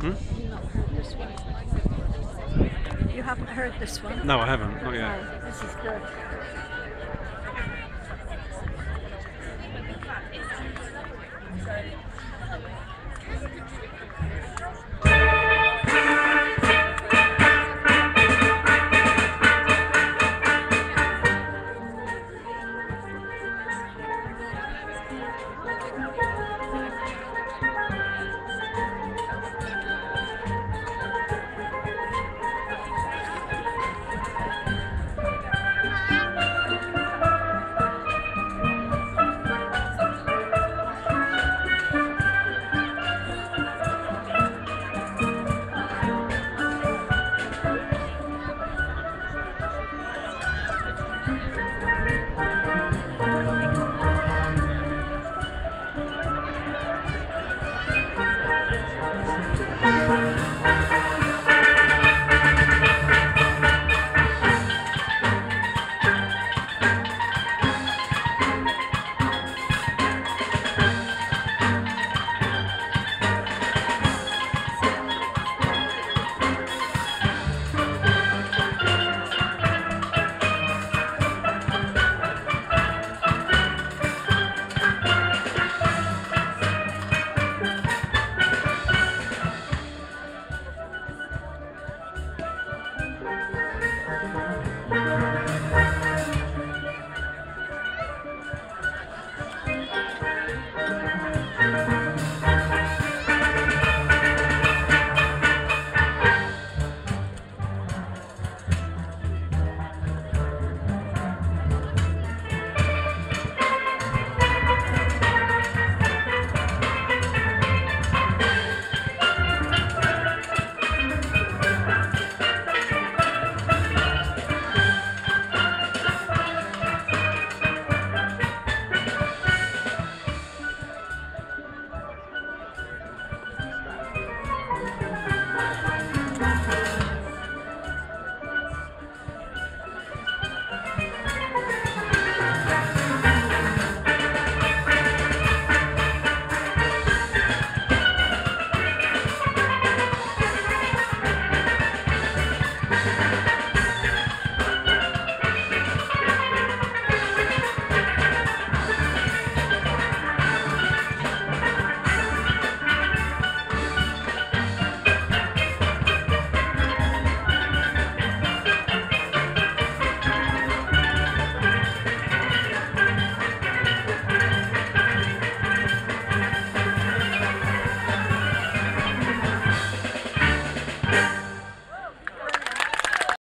Hmm? You haven't heard this one? No, I haven't. Not yet. Oh, this is good.